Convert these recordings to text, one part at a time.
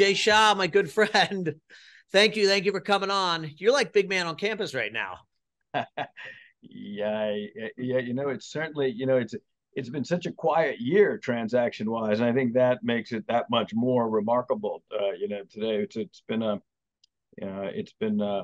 Jay Shah, my good friend. Thank you. Thank you for coming on. You're like big man on campus right now. yeah, yeah. You know, it's certainly, you know, it's it's been such a quiet year transaction wise, and I think that makes it that much more remarkable. Uh, you know, today it's it's been a, uh, it's been uh,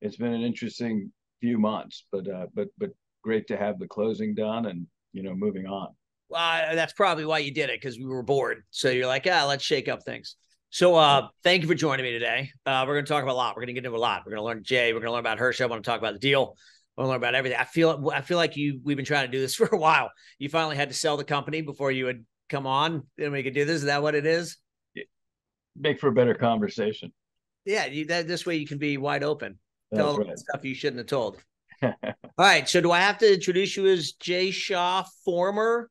it's been an interesting few months, but uh, but but great to have the closing done and you know moving on. Well, that's probably why you did it because we were bored. So you're like, yeah, let's shake up things. So uh, thank you for joining me today. Uh, we're going to talk about a lot. We're going to get into a lot. We're going to learn Jay. We're going to learn about Hersha. I want to talk about the deal. I want to learn about everything. I feel I feel like you we've been trying to do this for a while. You finally had to sell the company before you would come on and we could do this. Is that what it is? Make for a better conversation. Yeah, you, that, this way you can be wide open. That's Tell right. stuff you shouldn't have told. All right. So do I have to introduce you as Jay Shah, former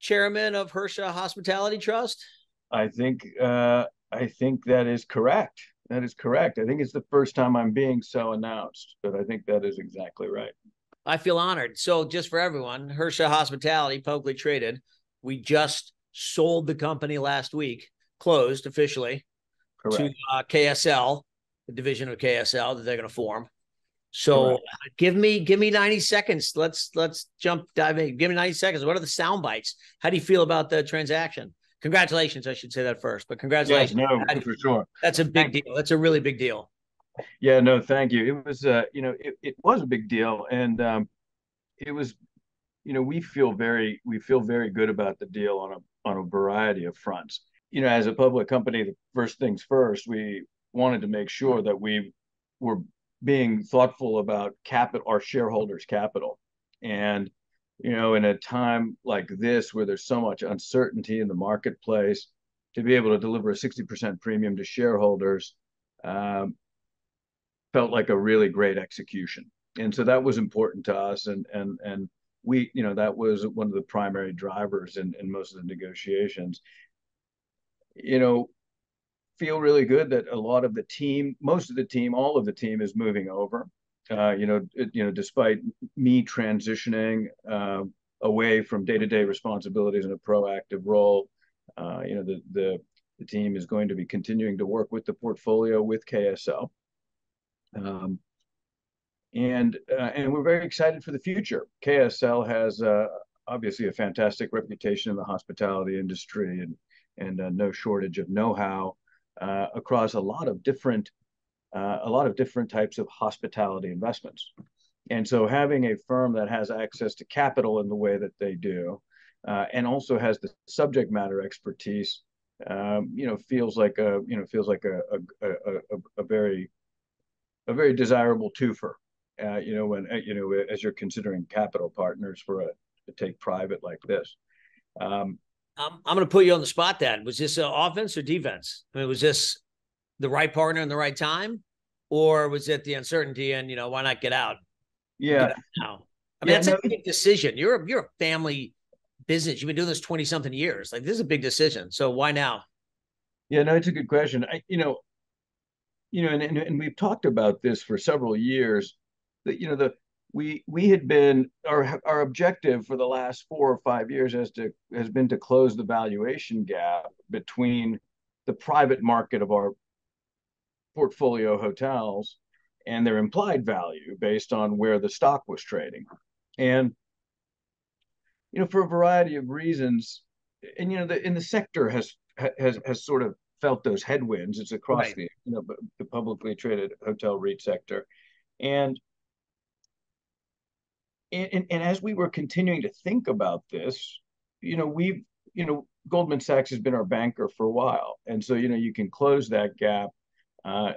chairman of Hersha Hospitality Trust? I think uh, I think that is correct. That is correct. I think it's the first time I'm being so announced, but I think that is exactly right. I feel honored. So, just for everyone, Hersha Hospitality, publicly traded, we just sold the company last week, closed officially correct. to uh, KSL, the division of KSL that they're going to form. So, correct. give me give me 90 seconds. Let's let's jump dive in. Give me 90 seconds. What are the sound bites? How do you feel about the transaction? Congratulations, I should say that first, but congratulations. Yes, no, for sure. That's a big deal. That's a really big deal. Yeah, no, thank you. It was, uh, you know, it, it was a big deal, and um, it was, you know, we feel very, we feel very good about the deal on a on a variety of fronts. You know, as a public company, the first things first, we wanted to make sure that we were being thoughtful about capital, our shareholders' capital, and you know, in a time like this where there's so much uncertainty in the marketplace, to be able to deliver a 60% premium to shareholders um, felt like a really great execution. And so that was important to us. And, and, and we, you know, that was one of the primary drivers in, in most of the negotiations. You know, feel really good that a lot of the team, most of the team, all of the team is moving over. Uh, you know, you know, despite me transitioning uh, away from day-to-day responsibilities in a proactive role, uh, you know, the, the the team is going to be continuing to work with the portfolio with KSL. Um, and uh, and we're very excited for the future. KSL has uh, obviously a fantastic reputation in the hospitality industry and and no shortage of know-how across a lot of different uh, a lot of different types of hospitality investments. And so having a firm that has access to capital in the way that they do, uh, and also has the subject matter expertise, um, you know, feels like a you know feels like a a, a, a very a very desirable twofer. Uh, you know, when uh, you know as you're considering capital partners for a, a take private like this. Um, I'm I'm going to put you on the spot. Then was this offense or defense? I mean, was this the right partner in the right time, or was it the uncertainty and you know why not get out? Yeah. Get out I mean, yeah, that's no, a big decision. You're a, you're a family business. You've been doing this twenty something years. Like this is a big decision. So why now? Yeah, no, it's a good question. I, you know, you know, and, and, and we've talked about this for several years. That you know the we we had been our our objective for the last four or five years has to has been to close the valuation gap between the private market of our portfolio hotels and their implied value based on where the stock was trading. And you know, for a variety of reasons, and you know, the in the sector has has has sort of felt those headwinds. It's across right. the you know the publicly traded hotel REIT sector, and and, and as we were continuing to think about this, you know, we've you know Goldman Sachs has been our banker for a while, and so you know you can close that gap uh,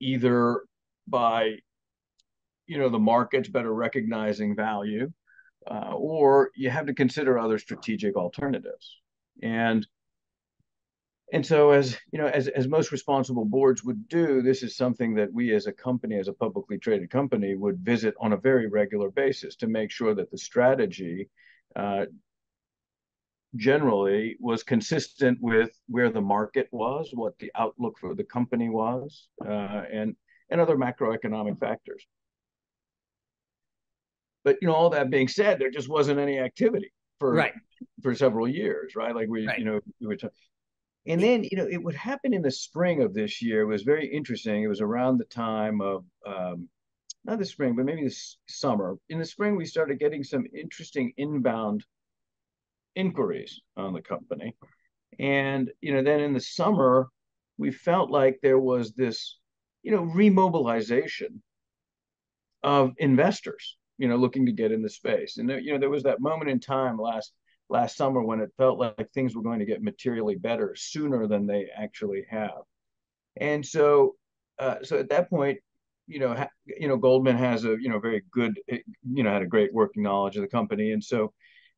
either by you know the markets better recognizing value, uh, or you have to consider other strategic alternatives. And and so as you know as, as most responsible boards would do this is something that we as a company as a publicly traded company would visit on a very regular basis to make sure that the strategy uh, generally was consistent with where the market was, what the outlook for the company was, uh, and and other macroeconomic factors. But you know, all that being said, there just wasn't any activity for right. for several years, right? Like we, right. you know, we were talking. And then, you know, it would happen in the spring of this year. It was very interesting. It was around the time of um, not the spring, but maybe the summer. In the spring, we started getting some interesting inbound inquiries on the company. And, you know, then in the summer, we felt like there was this, you know, remobilization of investors, you know, looking to get in the space. And there, you know, there was that moment in time last last summer when it felt like things were going to get materially better sooner than they actually have. And so, uh, so at that point, you know, ha, you know, Goldman has a you know very good, you know, had a great working knowledge of the company, and so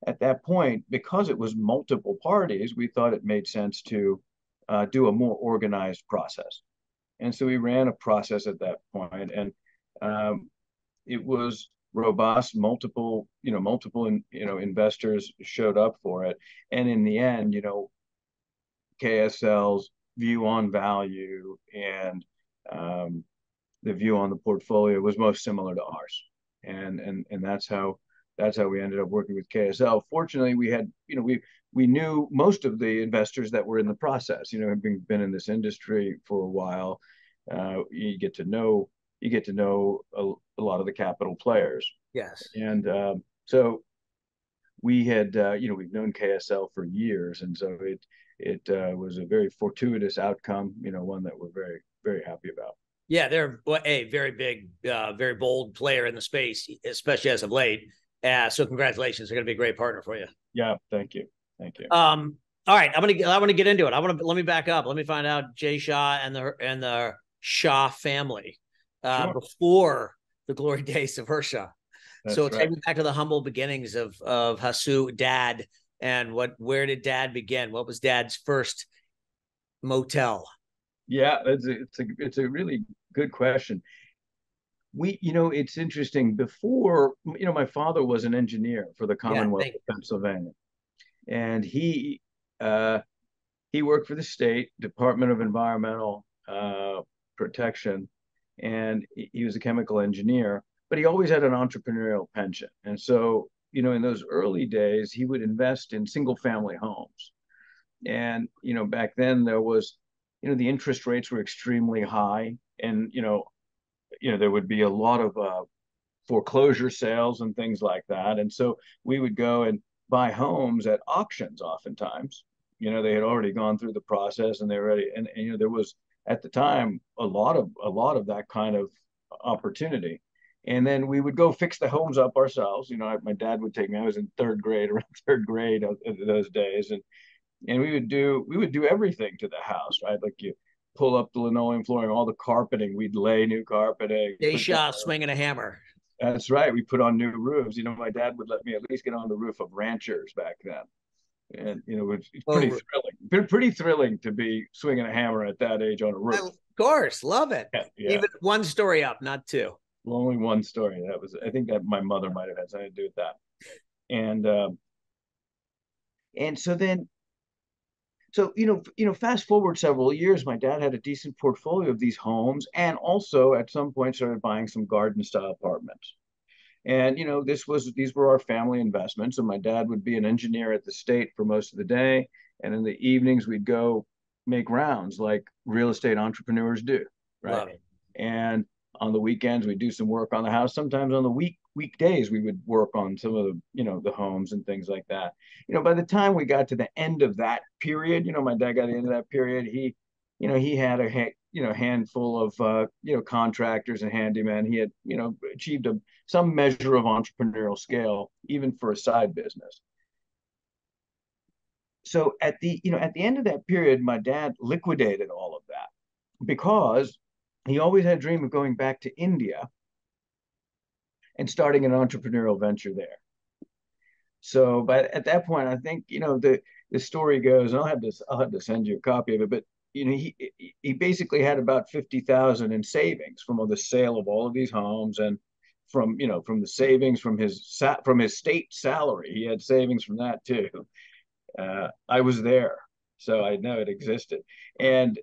at that point, because it was multiple parties, we thought it made sense to uh, do a more organized process. And so we ran a process at that point, and um, it was robust. Multiple, you know, multiple, in, you know, investors showed up for it, and in the end, you know, KSL's view on value and um, the view on the portfolio was most similar to ours, and and and that's how that's how we ended up working with KSL. Fortunately, we had, you know, we we knew most of the investors that were in the process. You know, having been in this industry for a while, uh, you get to know you get to know a, a lot of the capital players. Yes. And um, so we had, uh, you know, we've known KSL for years, and so it it uh, was a very fortuitous outcome. You know, one that we're very very happy about. Yeah, they're a very big, uh, very bold player in the space, especially as of late. Yeah. So congratulations. They're going to be a great partner for you. Yeah. Thank you. Thank you. Um, all right. I'm going to, I want to get into it. I want to, let me back up. Let me find out Jay Shah and the, and the Shah family, uh, sure. before the glory days of. That's so right. take me back to the humble beginnings of, of Hasu dad and what, where did dad begin? What was dad's first motel? Yeah, it's a, it's a, it's a really good question we you know it's interesting before you know my father was an engineer for the commonwealth yeah, of pennsylvania. And he uh he worked for the state department of environmental uh protection and he was a chemical engineer but he always had an entrepreneurial penchant. And so you know in those early days he would invest in single family homes. And you know back then there was you know the interest rates were extremely high and you know you know there would be a lot of uh, foreclosure sales and things like that. And so we would go and buy homes at auctions oftentimes. You know they had already gone through the process and they were ready. And, and you know there was at the time a lot of a lot of that kind of opportunity. And then we would go fix the homes up ourselves. You know my dad would take me i was in third grade around third grade of, of those days. And and we would do we would do everything to the house right? Like you pull up the linoleum flooring, all the carpeting. We'd lay new carpeting. They shot swinging a hammer. That's right. We put on new roofs. You know, my dad would let me at least get on the roof of ranchers back then. And, you know, it's, it's pretty oh. thrilling. Pretty thrilling to be swinging a hammer at that age on a roof. Of course. Love it. Yeah, yeah. Even one story up, not two. Only one story. That was, I think that my mother might have had something to do with that. And, um, and so then so you know you know fast forward several years my dad had a decent portfolio of these homes and also at some point started buying some garden style apartments. And you know this was these were our family investments. And my dad would be an engineer at the state for most of the day. And in the evenings we'd go make rounds like real estate entrepreneurs do right? And on the weekends we do some work on the house. Sometimes on the week weekdays we would work on some of the you know the homes and things like that. You know by the time we got to the end of that period you know my dad got into that period he you know he had a you know handful of uh, you know contractors and handymen. He had you know achieved a some measure of entrepreneurial scale even for a side business. So at the you know at the end of that period my dad liquidated all of that because he always had a dream of going back to India and starting an entrepreneurial venture there. So, but at that point, I think you know the the story goes, and I'll have to I'll have to send you a copy of it. But you know, he he basically had about fifty thousand in savings from the sale of all of these homes, and from you know from the savings from his from his state salary, he had savings from that too. uh, I was there, so I know it existed. And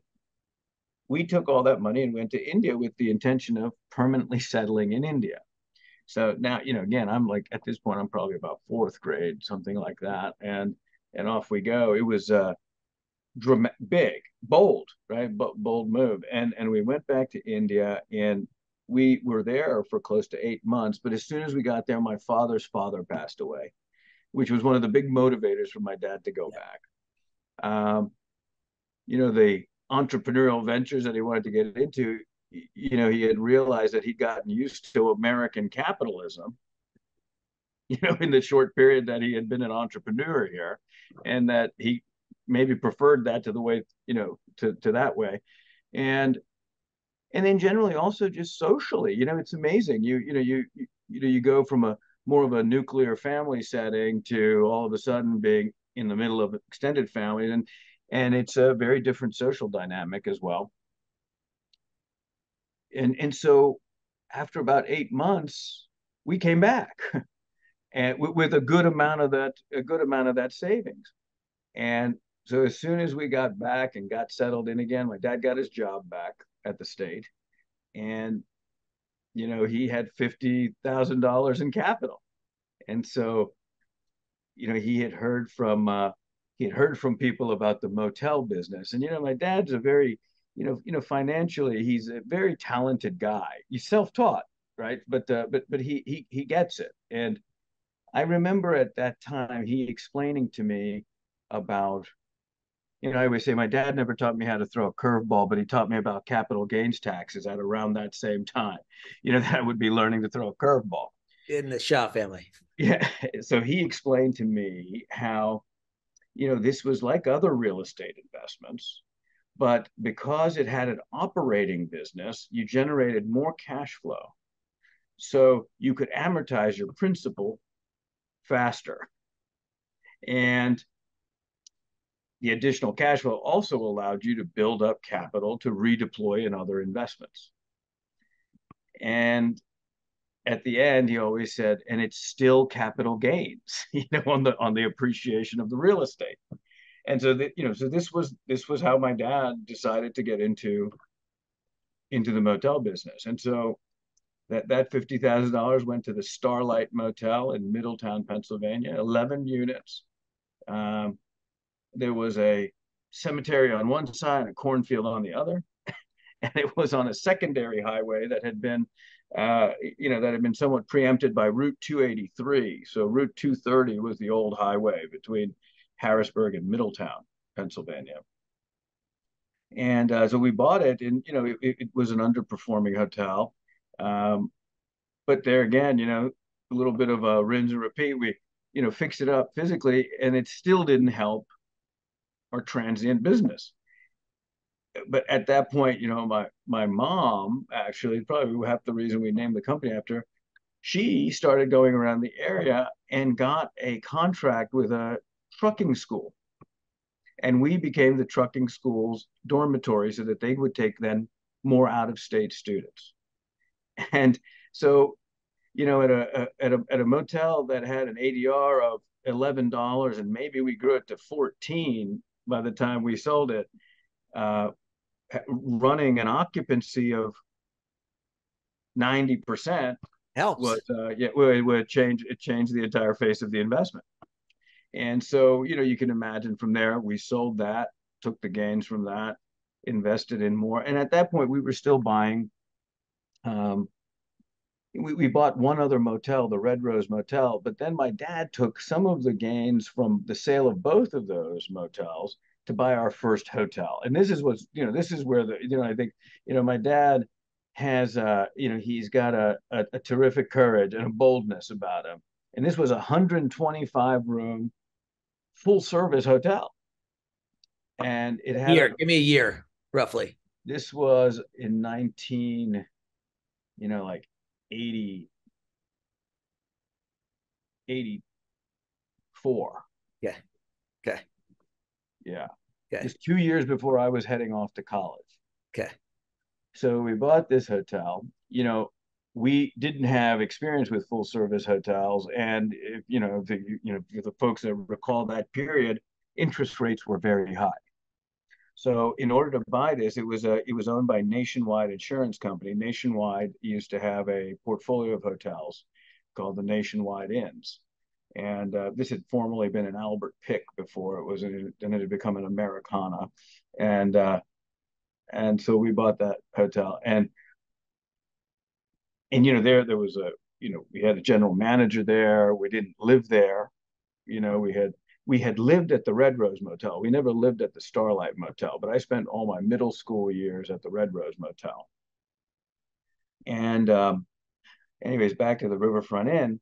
we took all that money and went to India with the intention of permanently settling in India. So now, you know, again, I'm like at this point, I'm probably about fourth grade, something like that, and and off we go. It was uh, dramatic, big, bold, right? But bold move, and and we went back to India, and we were there for close to eight months. But as soon as we got there, my father's father passed away, which was one of the big motivators for my dad to go back. Um, you know, the entrepreneurial ventures that he wanted to get into, you know, he had realized that he'd gotten used to American capitalism, you know, in the short period that he had been an entrepreneur here, and that he maybe preferred that to the way, you know, to, to that way. And and then generally also just socially, you know, it's amazing. You, you know, you you know, you go from a more of a nuclear family setting to all of a sudden being in the middle of extended family and and it's a very different social dynamic as well and and so after about eight months we came back and with, with a good amount of that a good amount of that savings. And so as soon as we got back and got settled in again my dad got his job back at the state. And you know he had $50,000 in capital. And so you know he had heard from uh, he had heard from people about the motel business. And you know my dad's a very you know you know financially he's a very talented guy. He's self-taught right? But uh, but but he he he gets it. And i remember at that time he explaining to me about you know i always say my dad never taught me how to throw a curveball but he taught me about capital gains taxes at around that same time. You know that I would be learning to throw a curveball. In the Shah family. Yeah. So he explained to me how you know, this was like other real estate investments, but because it had an operating business, you generated more cash flow. So you could amortize your principal faster. And the additional cash flow also allowed you to build up capital to redeploy in other investments. And at the end, he always said, and it's still capital gains, you know, on the on the appreciation of the real estate. And so that, you know, so this was this was how my dad decided to get into into the motel business. And so that that fifty thousand dollars went to the Starlight Motel in Middletown, Pennsylvania, eleven units. Um, there was a cemetery on one side, a cornfield on the other, and it was on a secondary highway that had been uh, you know, that had been somewhat preempted by Route 283. So Route 230 was the old highway between Harrisburg and Middletown, Pennsylvania. And uh, so we bought it, and you know, it, it was an underperforming hotel. Um, but there again, you know, a little bit of a rinse and repeat. We, you know, fixed it up physically, and it still didn't help our transient business but at that point, you know, my my mom actually probably half the reason we named the company after. She started going around the area and got a contract with a trucking school, and we became the trucking school's dormitory so that they would take then more out of state students. And so, you know, at a, at a at a motel that had an ADR of eleven dollars and maybe we grew it to fourteen by the time we sold it. Uh, running an occupancy of 90% helps would uh, yeah would, would change it changed the entire face of the investment and so you know you can imagine from there we sold that took the gains from that invested in more and at that point we were still buying um, we, we bought one other motel the red rose motel but then my dad took some of the gains from the sale of both of those motels to buy our first hotel. And this is what's, you know, this is where the, you know, I think, you know, my dad has, uh, you know, he's got a, a, a terrific courage and a boldness about him. And this was a 125 room full service hotel. And it had year, a, give me a year roughly. This was in 19, you know, like 80, 84. Yeah. Okay. Yeah. Okay. Just two years before I was heading off to college. Okay. So we bought this hotel. You know, we didn't have experience with full service hotels, and if, you know, the you know the folks that recall that period, interest rates were very high. So in order to buy this, it was a it was owned by Nationwide Insurance Company. Nationwide used to have a portfolio of hotels called the Nationwide Inns, and uh, this had formerly been an Albert Pick before it was, and it had become an Americana, and uh, and so we bought that hotel, and and you know there there was a you know we had a general manager there. We didn't live there, you know we had we had lived at the Red Rose Motel. We never lived at the Starlight Motel, but I spent all my middle school years at the Red Rose Motel. And um, anyways, back to the Riverfront Inn.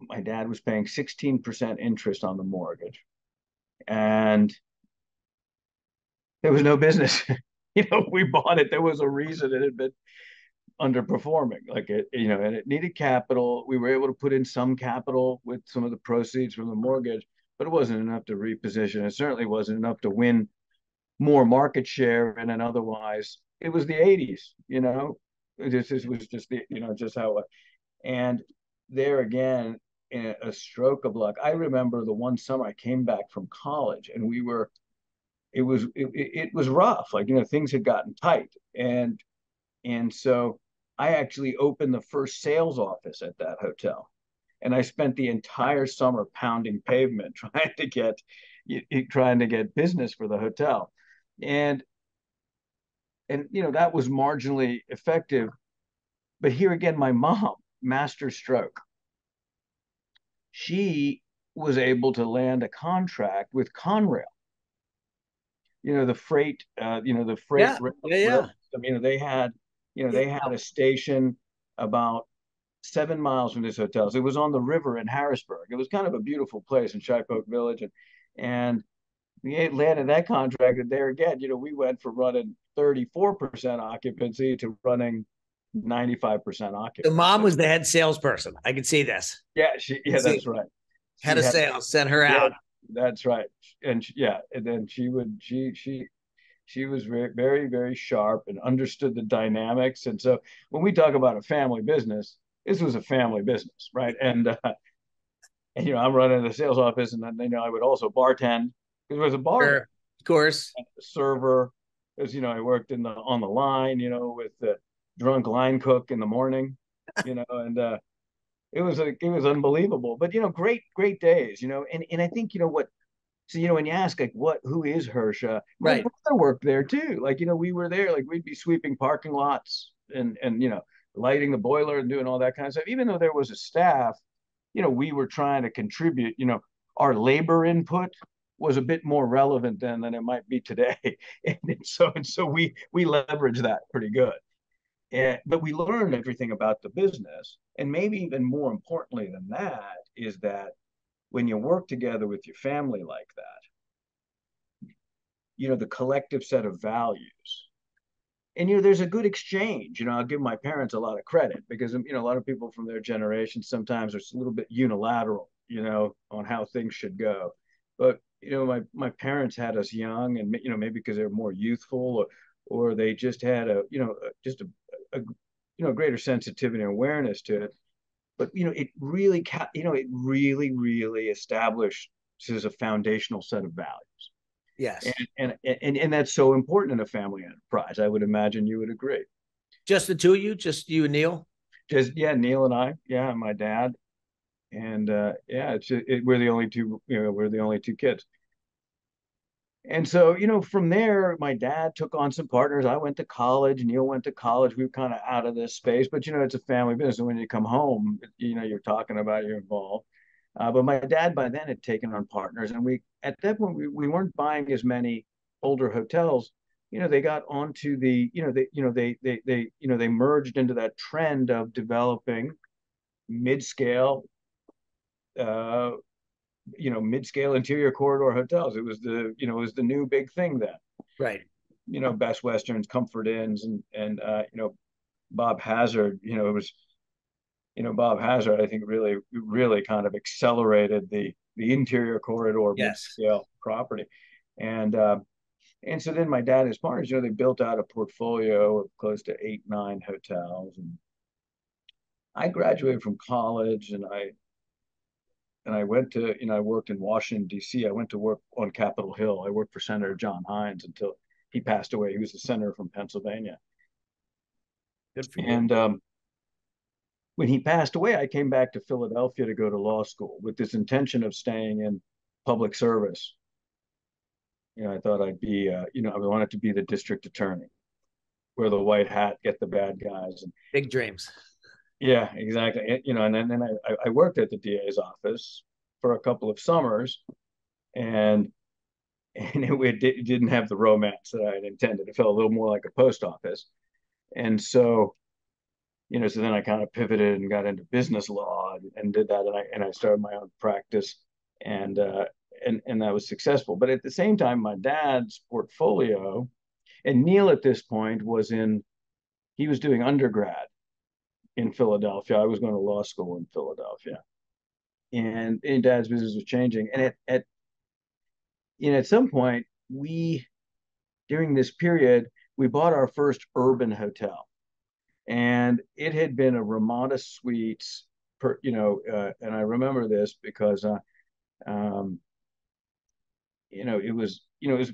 My dad was paying 16% interest on the mortgage. And there was no business. you know, we bought it. There was a reason it had been underperforming. Like it, you know, and it needed capital. We were able to put in some capital with some of the proceeds from the mortgage, but it wasn't enough to reposition. It certainly wasn't enough to win more market share and then otherwise it was the 80s, you know. This, this was just the, you know, just how and there again, a stroke of luck. I remember the one summer I came back from college and we were it was it, it was rough like you know things had gotten tight and and so I actually opened the first sales office at that hotel. And I spent the entire summer pounding pavement trying to get trying to get business for the hotel. And and you know that was marginally effective. But here again, my mom, master stroke. She was able to land a contract with Conrail. You know the freight, uh, you know the freight. Yeah, yeah, yeah. I mean, they had you know, they had a station about seven miles from this hotel. So it was on the river in Harrisburg. It was kind of a beautiful place in Shipoke Village. And, and we landed that contract. And there again, you know, we went from running 34% occupancy to running 95% occupancy. The mom was the head salesperson. I can see this. Yeah, she, yeah, that's right. She had a sales, sent her out. that's right. And she, yeah, and then she would, she, she, she was very, very, very sharp and understood the dynamics. And so when we talk about a family business, this was a family business, right? And, uh, and you know, I'm running the sales office, and then you know, I would also bartend because it was a bar, sure. of course, server. Because you know, I worked in the on the line, you know, with the drunk line cook in the morning, you know, and uh, it was a, it was unbelievable. But you know, great great days, you know, and and I think you know what so you know when you ask like what who is Hersha, my right. brother worked there too. Like you know we were there, like we'd be sweeping parking lots and and you know lighting the boiler and doing all that kind of stuff. Even though there was a staff, you know we were trying to contribute. You know our labor input was a bit more relevant then than it might be today, and so and so we we leveraged that pretty good. And, but we learned everything about the business, and maybe even more importantly than that is that when you work together with your family like that, you know, the collective set of values. And you know, there's a good exchange. You know, I'll give my parents a lot of credit because you know a lot of people from their generation sometimes are a little bit unilateral, you know, on how things should go. But you know, my my parents had us young, and you know, maybe because they're more youthful, or or they just had a you know just a, a you know greater sensitivity and awareness to it but you know it really you know it really really established establishes a foundational set of values. Yes. And, and and and that's so important in a family enterprise. I would imagine you would agree. Just the two of you? Just you and neil? Just yeah neil and i. Yeah my dad. And uh yeah it's it, we're the only two you know we're the only two kids and so, you know, from there, my dad took on some partners. I went to college. Neil went to college. We were kind of out of this space, but you know, it's a family business. And when you come home, you know, you're talking about you're involved. Uh, but my dad by then had taken on partners, and we at that point we, we weren't buying as many older hotels. You know, they got onto the, you know, they, you know, they, they, they, you know, they merged into that trend of developing mid-scale uh, you know mid-scale interior corridor hotels. It was the you know it was the new big thing then. Right. You know, Best Westerns, Comfort Inns, and and uh, you know, Bob Hazard. You know, it was you know Bob Hazard. I think really really kind of accelerated the the interior corridor yes. mid-scale property, and. Uh, and so then my dad and his partners, you know, they built out a portfolio of close to eight, nine hotels. And I graduated from college and I and I went to, you know, I worked in Washington, D.C. I went to work on Capitol Hill. I worked for Senator John Heinz until he passed away. He was a senator from Pennsylvania. Good for you. And um, when he passed away, I came back to Philadelphia to go to law school with this intention of staying in public service. You know, I thought I'd be, uh, you know, I wanted to be the district attorney, wear the white hat, get the bad guys. And, Big dreams. Yeah, exactly. You know, and then, then I, I worked at the DA's office for a couple of summers, and and it, it didn't have the romance that I had intended. It felt a little more like a post office, and so, you know, so then I kind of pivoted and got into business law and, and did that, and I and I started my own practice, and uh, and and that was successful. But at the same time, my dad's portfolio, and Neil at this point was in, he was doing undergrad in Philadelphia. I was going to law school in Philadelphia, and, and Dad's business was changing. And at at you know at some point we during this period we bought our first urban hotel, and it had been a Ramada Suites. Per, you know, uh, and I remember this because, uh, um, you know, it was, you know, it was,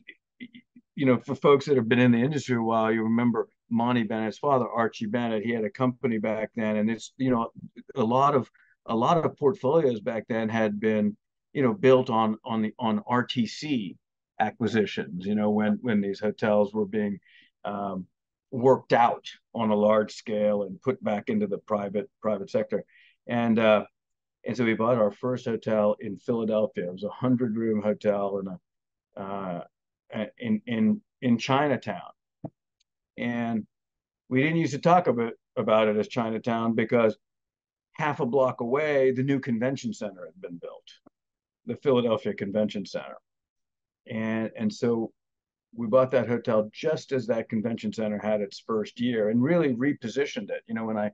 you know, for folks that have been in the industry a while, you remember Monty Bennett's father, Archie Bennett. He had a company back then, and it's you know a lot of a lot of portfolios back then had been you know built on on the on RTC acquisitions. You know when when these hotels were being um, worked out on a large scale and put back into the private private sector, and uh, and so we bought our first hotel in Philadelphia. It was a hundred room hotel in a uh, in in in Chinatown and we didn't used to talk about, about it as Chinatown because half a block away, the new convention center had been built, the Philadelphia Convention Center. And, and so we bought that hotel just as that convention center had its first year and really repositioned it. You know, when I,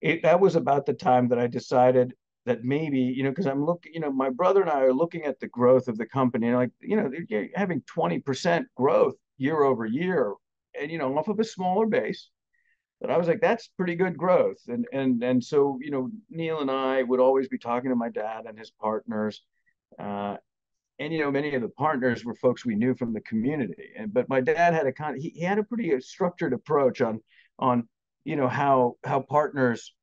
it, that was about the time that I decided that maybe, you know, because I'm looking, you know, my brother and I are looking at the growth of the company and like, you know, having 20% growth year over year and you know off of a smaller base. But i was like that's pretty good growth. And and and so you know neil and i would always be talking to my dad and his partners uh, and you know many of the partners were folks we knew from the community. And but my dad had a kind he, he had a pretty structured approach on on you know how how partners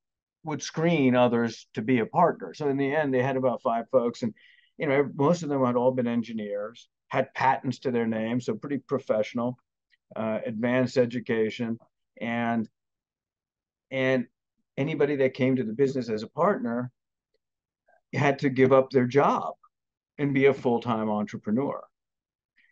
would screen others to be a partner. So in the end they had about five folks and you know most of them had all been engineers had patents to their name so pretty professional uh, advanced education, and and anybody that came to the business as a partner had to give up their job and be a full-time entrepreneur.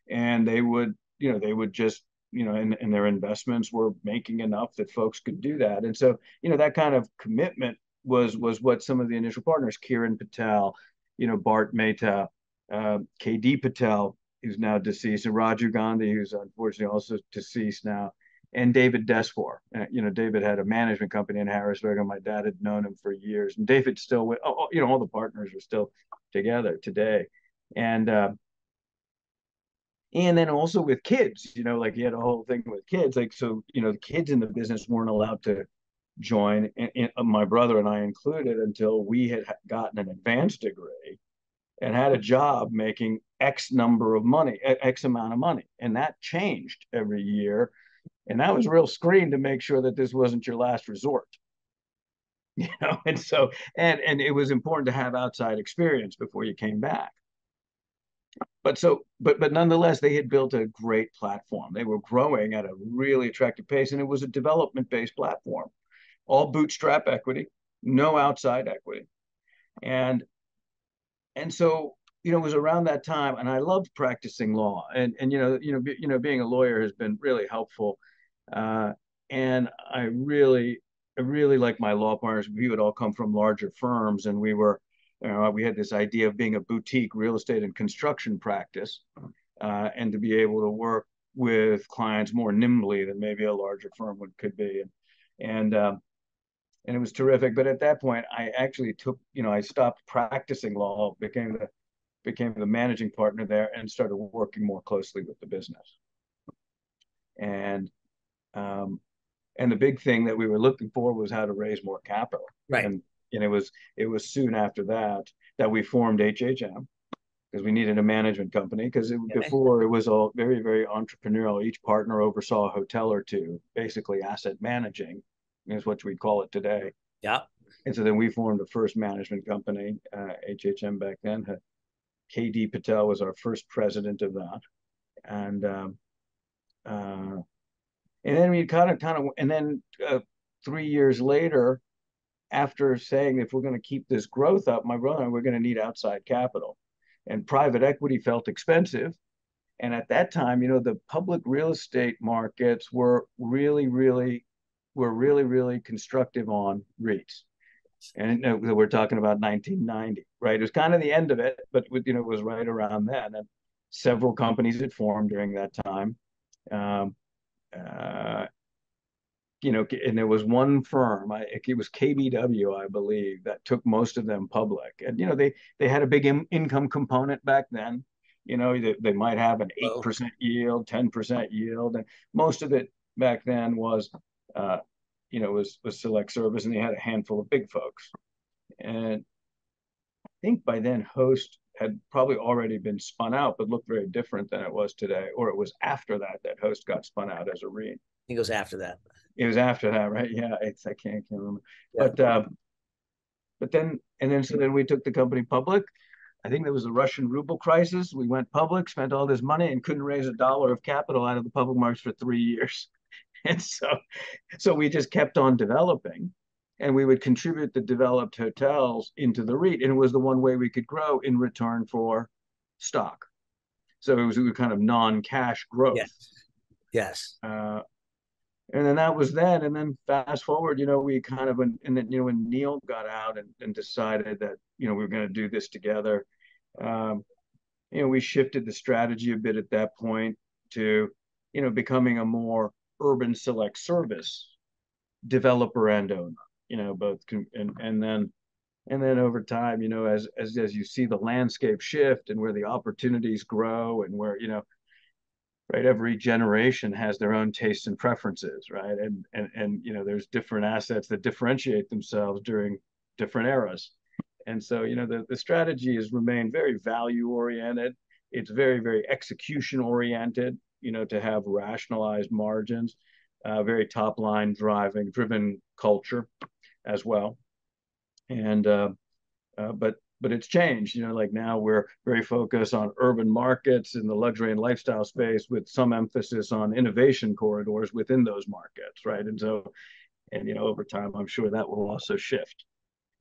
And they would you know they would just you know and, and their investments were making enough that folks could do that. And so you know that kind of commitment was was what some of the initial partners kiran patel you know bharat mehta uh, kd patel who's now deceased, and Raju Gandhi, who's unfortunately also deceased now, and David Desfor. Uh, you know, David had a management company in Harrisburg, and my dad had known him for years. And David still, with, oh, you know, all the partners are still together today, and uh, and then also with kids. You know, like he had a whole thing with kids. Like so, you know, the kids in the business weren't allowed to join, and, and my brother and I included, until we had gotten an advanced degree and had a job making X number of money, X amount of money. And that changed every year. And that was real screen to make sure that this wasn't your last resort. You know, and so and and it was important to have outside experience before you came back. But so, but but nonetheless, they had built a great platform. They were growing at a really attractive pace, and it was a development-based platform, all bootstrap equity, no outside equity, and and so you know, it was around that time, and I loved practicing law, and and you know, you know, be, you know, being a lawyer has been really helpful, uh, and I really, I really like my law partners. We would all come from larger firms, and we were, you know, we had this idea of being a boutique real estate and construction practice, uh, and to be able to work with clients more nimbly than maybe a larger firm would could be, and and um, and it was terrific. But at that point, I actually took, you know, I stopped practicing law, became the became the managing partner there, and started working more closely with the business. And um, and the big thing that we were looking for was how to raise more capital. Right. And And it was it was soon after that that we formed HHM because we needed a management company because okay. before it was all very very entrepreneurial. Each partner oversaw a hotel or two, basically asset managing is what we call it today. Yeah. And so then we formed the first management company, uh, HHM back then. KD Patel was our first president of that, and um, uh, and then we kind of kind of and then uh, three years later, after saying if we're going to keep this growth up, my brother and we're going to need outside capital, and private equity felt expensive, and at that time, you know, the public real estate markets were really really were really really constructive on REITs and you know, we're talking about 1990, right? It was kind of the end of it, but you know, it was right around then, and several companies had formed during that time. Um, uh, you know, and there was one firm, I, it was KBW, I believe, that took most of them public, and you know, they they had a big in, income component back then. You know, they, they might have an eight percent yield, ten percent yield, and most of it back then was uh, you know, was was select service, and they had a handful of big folks. And I think by then, Host had probably already been spun out, but looked very different than it was today. Or it was after that that Host got spun out as a REIT. I think it was after that. It was after that, right? Yeah, it's I can't, can't remember. Yeah. But uh, but then and then so then we took the company public. I think there was a Russian ruble crisis. We went public, spent all this money, and couldn't raise a dollar of capital out of the public markets for three years. and so so we just kept on developing and we would contribute the developed hotels into the REIT. And it was the one way we could grow in return for stock. So it was a kind of non-cash growth. Yes. Yes. Uh, and then that was then. And then fast forward, you know, we kind of, and then, you know, when Neil got out and, and decided that, you know, we were going to do this together, um, you know, we shifted the strategy a bit at that point to, you know, becoming a more urban select service developer and owner you know both and and then and then over time you know as as as you see the landscape shift and where the opportunities grow and where you know right every generation has their own tastes and preferences right? And and and you know there's different assets that differentiate themselves during different eras. And so you know the, the strategy has remained very value oriented it's very very execution oriented you know, to have rationalized margins, uh, very top line driving driven culture as well. And, uh, uh, but, but it's changed, you know, like now we're very focused on urban markets in the luxury and lifestyle space with some emphasis on innovation corridors within those markets. Right. And so, and, you know, over time, I'm sure that will also shift.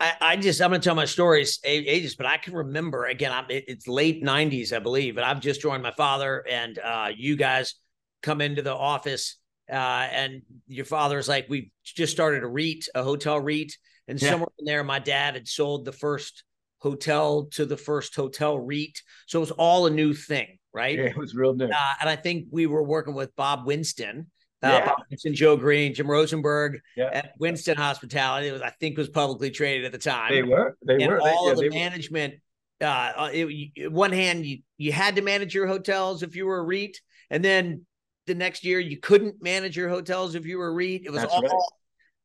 I, I just I'm gonna tell my stories ages, but I can remember again. I'm it, it's late '90s, I believe, but I've just joined my father, and uh, you guys come into the office, uh, and your father's like, we just started a REIT, a hotel REIT, and yeah. somewhere in there, my dad had sold the first hotel to the first hotel REIT, so it was all a new thing, right? Yeah, it was real new. Uh, and I think we were working with Bob Winston, uh, yeah. Joe Green, Jim Rosenberg, yeah. at Winston Hospitality. Was, I think was publicly traded at the time. They were. They and were. All they, of the management. Uh, uh it, one hand, you you had to manage your hotels if you were a REIT, and then the next year you couldn't manage your hotels if you were a REIT. It was That's all right.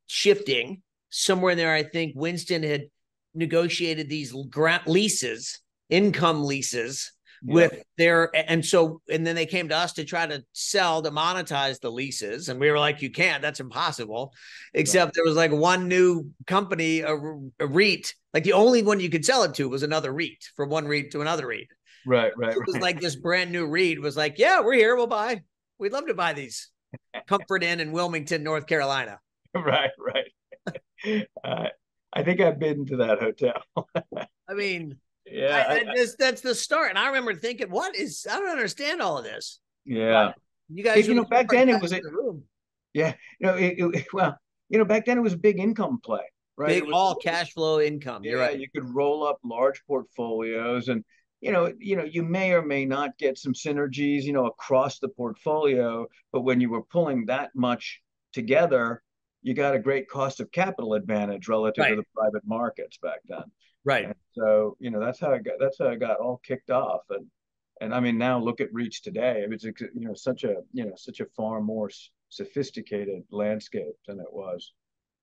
shifting. Somewhere in there, I think Winston had negotiated these grant leases, income leases with their and so and then they came to us to try to sell to monetize the leases and we were like you can't that's impossible. Except right. there was like one new company a, a REIT like the only one you could sell it to was another REIT from one REIT to another REIT. Right right it was right. like this brand new REIT was like yeah we're here we'll buy. We'd love to buy these. Comfort Inn in Wilmington North Carolina. Right right. Uh, I think I've been to that hotel. I mean yeah, I, I, just, that's the start. And I remember thinking, "What is? I don't understand all of this." Yeah, but you guys, you know, back then it was a, room. Yeah, you know, it, it, well, you know, back then it was a big income play, right? Big was, all cash flow income. You're yeah, right. You could roll up large portfolios, and you know, you know, you may or may not get some synergies, you know, across the portfolio. But when you were pulling that much together, you got a great cost of capital advantage relative right. to the private markets back then. Right. And so you know that's how I got that's how I got all kicked off and and I mean now look at REITs today. It's you know such a you know such a far more sophisticated landscape than it was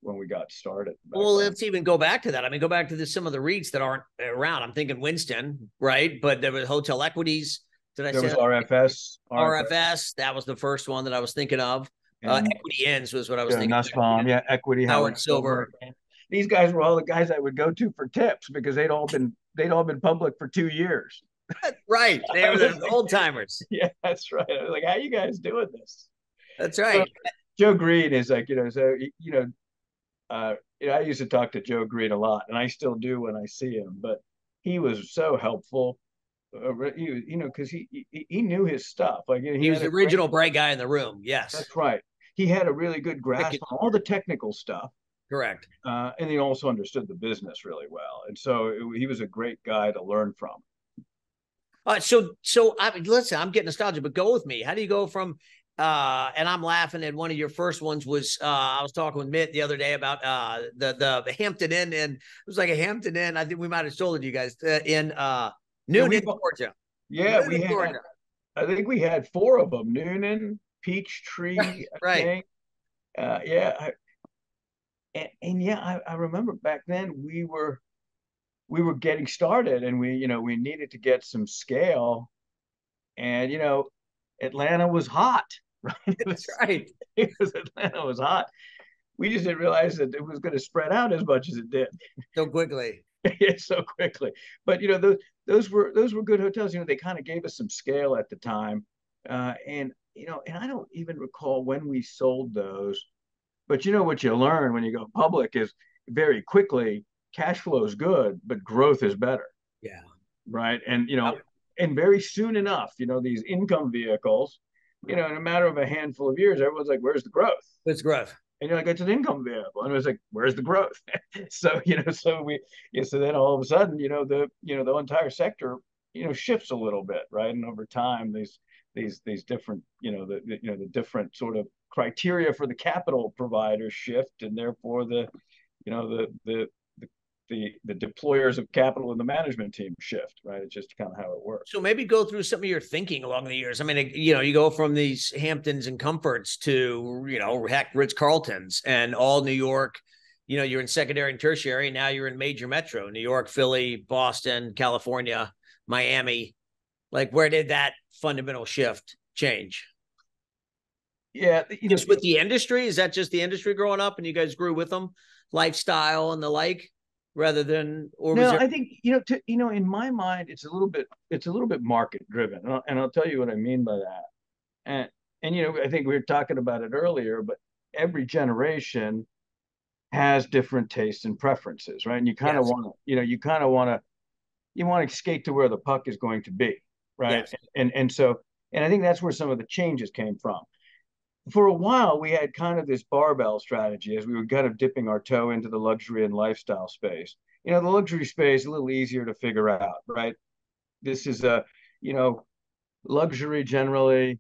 when we got started. Well, then. let's even go back to that. I mean, go back to the, some of the REITs that aren't around. I'm thinking Winston, right? But there was Hotel Equities. Did I there say was RFS, RFS? RFS. That was the first one that I was thinking of. Uh, Equity Inns was what I was yeah, thinking. Nussbaum, yeah, Equity Howard, Howard Silver. Silver. These guys were all the guys I would go to for tips because they'd all been they'd all been public for two years. right, they were the old timers. Yeah, that's right. I was like, how you guys doing this? That's right. So, Joe Green is like, you know, so you know, uh, you know, I used to talk to Joe Green a lot, and I still do when I see him. But he was so helpful. Uh, he, you know, because he, he, he knew his stuff. Like he, he was the original great, bright guy in the room. Yes, that's right. He had a really good grasp on all the technical stuff. Correct. Uh, and he also understood the business really well, and so it, he was a great guy to learn from. Uh, so so I mean, listen, I'm getting nostalgic, but go with me. How do you go from uh, and I'm laughing at one of your first ones was uh, I was talking with Mitt the other day about uh, the the Hampton Inn and it was like a Hampton Inn. I think we might have sold it to you guys uh, in uh, Newnan, yeah, Georgia. Yeah, Newnan, we had. Georgia. I think we had four of them: Newnan, Peachtree, right? Uh, yeah, and, and yeah, I, I remember back then we were we were getting started, and we you know we needed to get some scale, and you know Atlanta was hot right? That's right. Because Atlanta was hot. We just didn't realize that it was going to spread out as much as it did. So quickly. yeah, so quickly. But you know, those those were those were good hotels. You know, they kind of gave us some scale at the time. Uh, and you know, and I don't even recall when we sold those. But you know what you learn when you go public is very quickly cash flow is good, but growth is better. Yeah. Right. And you know, and very soon enough, you know, these income vehicles you know, in a matter of a handful of years, everyone's like, "Where's the growth?" It's growth. And you're like, "It's an income vehicle," and it was like, "Where's the growth?" so you know, so we, yeah, so then all of a sudden, you know, the you know the entire sector, you know, shifts a little bit, right? And over time, these these these different, you know, the, the you know the different sort of criteria for the capital providers shift, and therefore the, you know, the the the the deployers of capital and the management team shift, right? It's just kind of how it works. So maybe go through some of your thinking along the years. I mean, you know, you go from these Hamptons and Comforts to you know, heck, Ritz Carltons and all New York. You know, you're in secondary and tertiary. Now you're in major metro: New York, Philly, Boston, California, Miami. Like, where did that fundamental shift change? Yeah, you know, just with the industry. Is that just the industry growing up, and you guys grew with them, lifestyle and the like? rather than or no there... i think you know to, you know in my mind it's a little bit it's a little bit market driven and I'll, and I'll tell you what i mean by that and and you know i think we were talking about it earlier but every generation has different tastes and preferences right and you kind of yes. want to you know you kind of want to you want to skate to where the puck is going to be right yes. and and so and i think that's where some of the changes came from for a while we had kind of this barbell strategy as we were kind of dipping our toe into the luxury and lifestyle space. You know the luxury space a little easier to figure out right? This is a you know luxury generally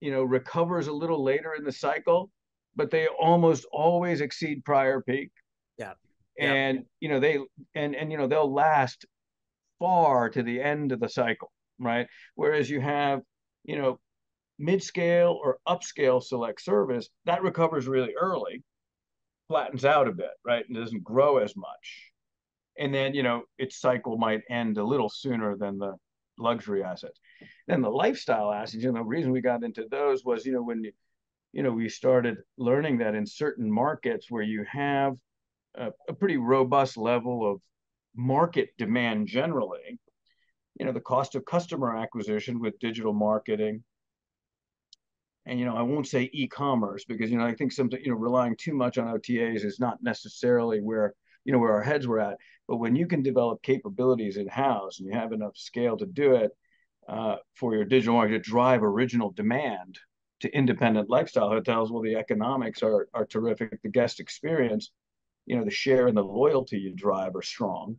you know recovers a little later in the cycle but they almost always exceed prior peak. Yeah. And yeah. you know they and and you know they'll last far to the end of the cycle right? Whereas you have you know mid-scale or upscale select service, that recovers really early, flattens out a bit, right? And doesn't grow as much. And then, you know, its cycle might end a little sooner than the luxury assets. Then the lifestyle assets, you know, the reason we got into those was, you know, when you, know, we started learning that in certain markets where you have a, a pretty robust level of market demand generally, you know, the cost of customer acquisition with digital marketing, and you know i won't say e-commerce because you know i think something you know relying too much on otas is not necessarily where you know where our heads were at. But when you can develop capabilities in house and you have enough scale to do it uh, for your digital market to drive original demand to independent lifestyle hotels well the economics are are terrific. The guest experience you know the share and the loyalty you drive are strong.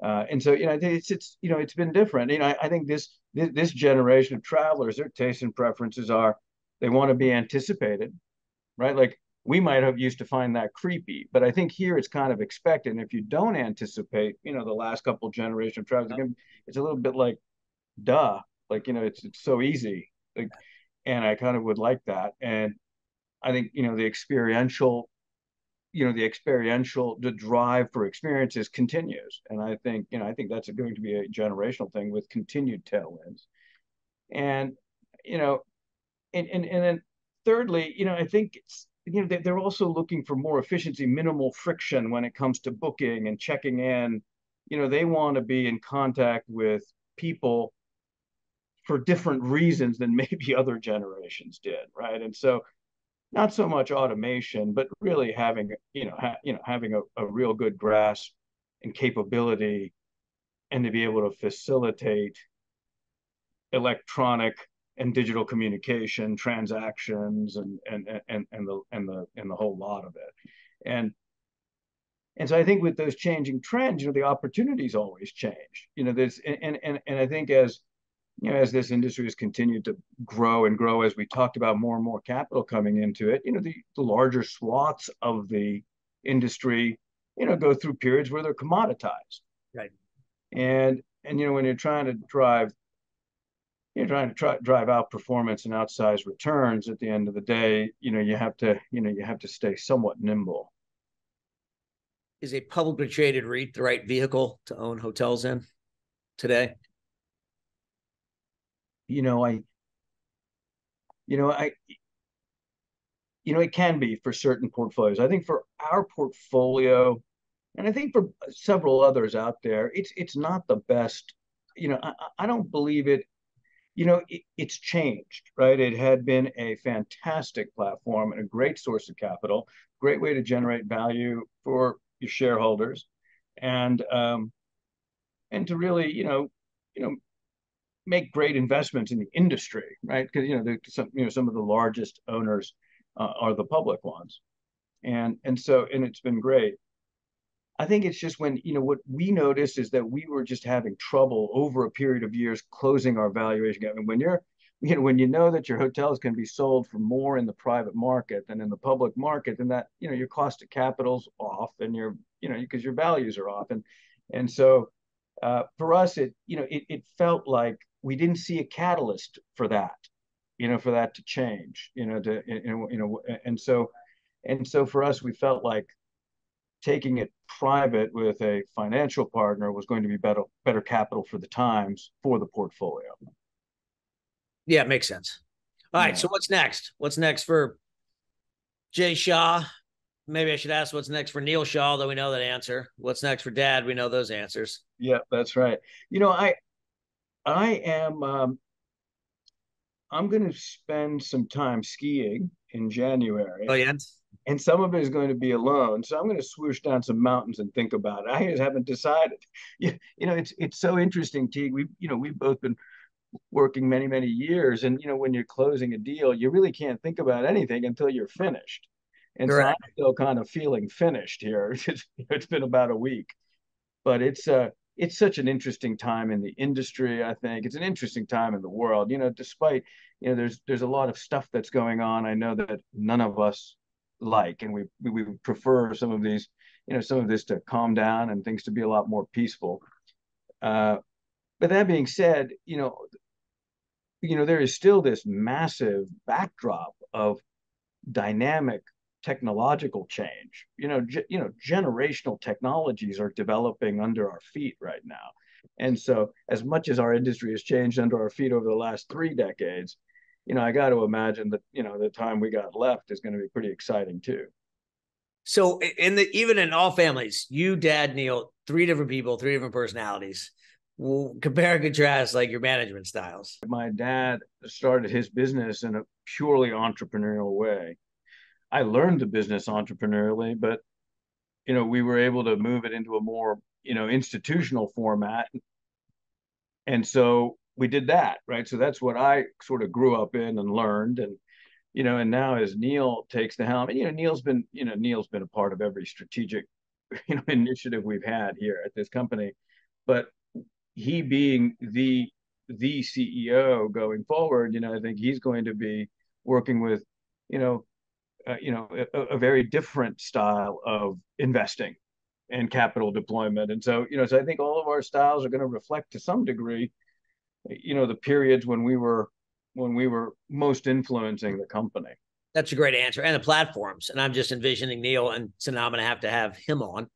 Uh, and so you know it's it's you know it's been different. You know I, I think this, this this generation of travelers their tastes and preferences are they want to be anticipated, right? Like we might have used to find that creepy, but I think here it's kind of expected. And if you don't anticipate, you know, the last couple generation of travelers, it's a little bit like, duh, like you know, it's it's so easy. Like, and I kind of would like that. And I think you know the experiential you know the experiential the drive for experiences continues and i think you know i think that's going to be a generational thing with continued tailwinds and you know and and, and then thirdly you know i think it's you know they're also looking for more efficiency minimal friction when it comes to booking and checking in. You know they want to be in contact with people for different reasons than maybe other generations did right? And so not so much automation, but really having you know ha, you know having a, a real good grasp and capability, and to be able to facilitate electronic and digital communication transactions and and and and the and the and the whole lot of it and and so i think with those changing trends you know the opportunities always change you know there's and and and i think as you know, as this industry has continued to grow and grow, as we talked about more and more capital coming into it, you know, the, the larger swaths of the industry, you know, go through periods where they're commoditized. Right. And and you know, when you're trying to drive, you're trying to try, drive out performance and outsized returns at the end of the day, you know, you have to, you know, you have to stay somewhat nimble. Is a publicly traded REIT the right vehicle to own hotels in today? you know, I, you know, I, you know, it can be for certain portfolios. I think for our portfolio, and I think for several others out there, it's it's not the best. You know, I, I don't believe it. You know, it, it's changed, right? It had been a fantastic platform and a great source of capital, great way to generate value for your shareholders, and um, and to really, you know, you know, make great investments in the industry, right? Because you know, some you know some of the largest owners uh, are the public ones, and and so and it's been great. I think it's just when you know what we noticed is that we were just having trouble over a period of years closing our valuation gap. And when you're you know when you know that your hotels can be sold for more in the private market than in the public market, then that you know your cost of capital's off, and your you know because your values are off, and and so uh, for us it you know it, it felt like we didn't see a catalyst for that, you know, for that to change, you know, to you know, and so and so for us, we felt like taking it private with a financial partner was going to be better better capital for the times for the portfolio. Yeah, it makes sense. All right, yeah. so what's next? What's next for Jay Shah? Maybe I should ask what's next for Neil Shah, though we know that answer. What's next for Dad? We know those answers. Yeah, that's right. You know, I I am. Um, I'm going to spend some time skiing in January. Oh yeah. And some of it is going to be alone, so I'm going to swoosh down some mountains and think about it. I just haven't decided. You, you know, it's it's so interesting, Teague. We you know we've both been working many many years, and you know when you're closing a deal, you really can't think about anything until you're finished. And so I'm still kind of feeling finished here. It's, it's been about a week, but it's uh it's such an interesting time in the industry i think it's an interesting time in the world you know despite you know there's there's a lot of stuff that's going on i know that none of us like and we we, prefer some of these you know some of this to calm down and things to be a lot more peaceful uh, but that being said you know you know there is still this massive backdrop of dynamic technological change. You know, ge- you know, generational technologies are developing under our feet right now. And so, as much as our industry has changed under our feet over the last three decades, you know, I got to imagine that you know the time we got left is going to be pretty exciting too. So, in the even in all families, you, Dad, Neil, three different people, three different personalities. Well, compare and contrast like your management styles. My dad started his business in a purely entrepreneurial way. I learned the business entrepreneurially, but you know, we were able to move it into a more, you know, institutional format. And so we did that, right? So that's what I sort of grew up in and learned. And, you know, and now as Neil takes the helm, and, you know, Neil's been, you know, Neil's been a part of every strategic, you know, initiative we've had here at this company. But he being the the CEO going forward, you know, I think he's going to be working with, you know, uh, you know a, a, very different style of investing and capital deployment and so you know so i think all of our styles are going to reflect to some degree you know the periods when we were when we were most influencing the company That's a great answer. And the platforms. And I'm just envisioning Neil, and so now I'm going to have to have him on.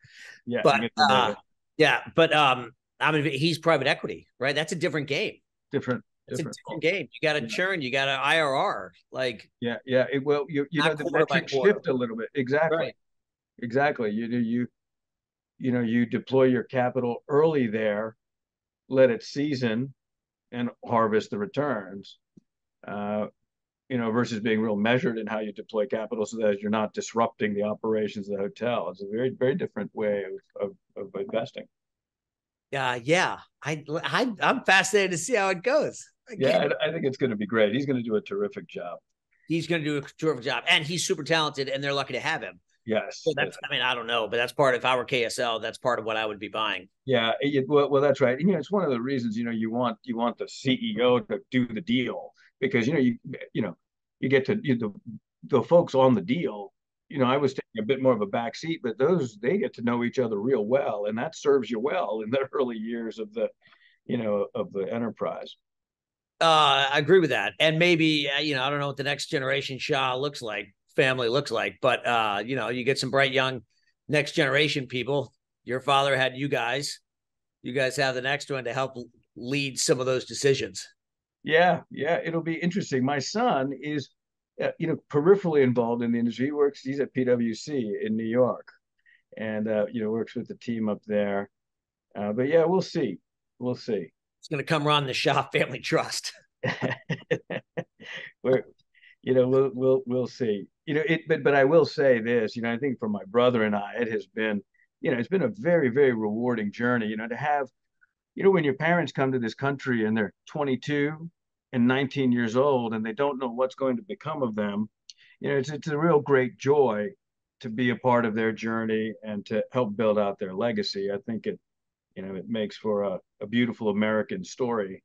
Yeah, but uh, yeah, but um, I mean, he's private equity, right? That's a different game. Different. It's a different game. You got to yeah. churn. You got to IRR. Like yeah, yeah. It, well, you you know the metrics shift a little bit. Exactly. Right. Exactly. You do you you know you deploy your capital early there, let it season, and harvest the returns. Uh, you know, versus being real measured in how you deploy capital so that you're not disrupting the operations of the hotel. It's a very, very different way of, of, of investing. Yeah, uh, yeah. I, I, I'm fascinated to see how it goes. yeah, I, I think it's going to be great. He's going to do a terrific job. He's going to do a terrific job, and he's super talented, and they're lucky to have him. Yes. So that's, I mean, I don't know, but that's part of, if I were KSL, that's part of what I would be buying. Yeah. It, well, well, that's right. And, you know, it's one of the reasons, you know, you want, you want the CEO to do the deal because, you know, you, you know, you get to you, the, the folks on the deal, you know, I was taking a bit more of a back seat, but those, they get to know each other real well. And that serves you well in the early years of the, you know, of the enterprise. Uh, I agree with that. And maybe, uh, you know, I don't know what the next generation Shah looks like family looks like. But uh, you know, you get some bright young next generation people. Your father had you guys. You guys have the next one to help lead some of those decisions. Yeah, yeah, it'll be interesting. My son is, uh, you know, peripherally involved in the industry. He works. He's at PwC in New York, and uh, you know, works with the team up there. Uh, but yeah, we'll see. We'll see. It's going to come run the Shah Family Trust. we're, you know, we'll we'll we'll see you know, it, but, but I will say this, you know, I think for my brother and I, it has been, you know, it's been a very, very rewarding journey, you know, to have, you know, when your parents come to this country and they're 22 and 19 years old and they don't know what's going to become of them, you know, it's, it's a real great joy to be a part of their journey and to help build out their legacy. I think it, you know, it makes for a, a beautiful American story.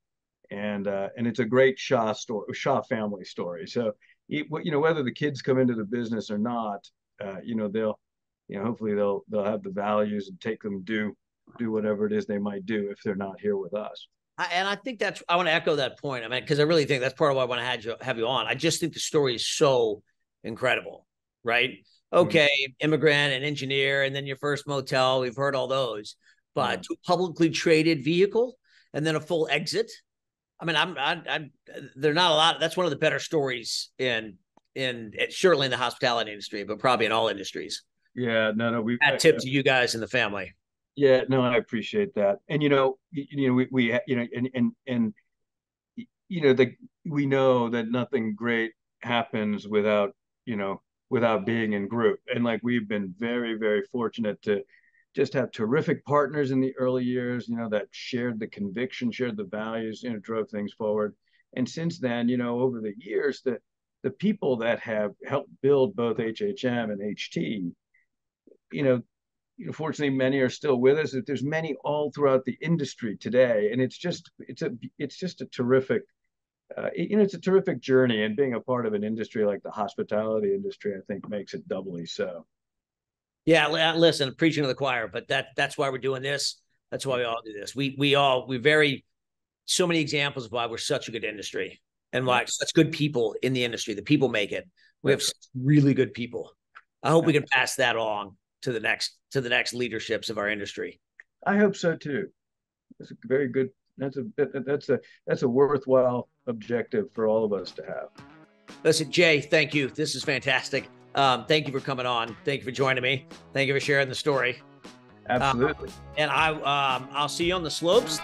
And uh, and it's a great Shah story, Shah family story. So you know whether the kids come into the business or not uh, you know they'll you know hopefully they'll they'll have the values and take them do do whatever it is they might do if they're not here with us I, and I think that's I want to echo that point. I mean, because I really think that's part of why I want to have you have you on. I just think the story is so incredible, right? Mm-hmm. Okay, mm-hmm. immigrant and engineer, and then your first motel. We've heard all those, but mm-hmm. publicly traded vehicle, and then a full exit, I mean, I'm, I, I, they're not a lot. That's one of the better stories in, in certainly in the hospitality industry, but probably in all industries. Yeah, no, no, we that tip to you guys and the family. Yeah, no, I appreciate that. And you know, you, you know, we, we, you know, and and and you know, the we know that nothing great happens without you know without being in group. And like we've been very, very fortunate to just have terrific partners in the early years, you know, that shared the conviction, shared the values, you know, drove things forward. And since then, you know, over the years, the the people that have helped build both HHM and HT, you know, unfortunately, many are still with us. There's many all throughout the industry today, and it's just it's a it's just a terrific, uh, you know, it's a terrific journey. And being a part of an industry like the hospitality industry, I think, makes it doubly so. Yeah, uh, listen, preaching to the choir, but that that's why we're doing this. That's why we all do this. We we all we very so many examples of why we're such a good industry and why such good people in the industry. The people make it. We have really good people. I hope we can pass that on to the next to the next leaderships of our industry. I hope so too. That's a very good. That's a that's a that's a worthwhile objective for all of us to have. Listen, Jay, thank you. This is fantastic. Um, thank you for coming on. Thank you for joining me. Thank you for sharing the story. Absolutely. and I, um, I'll see you on the slopes.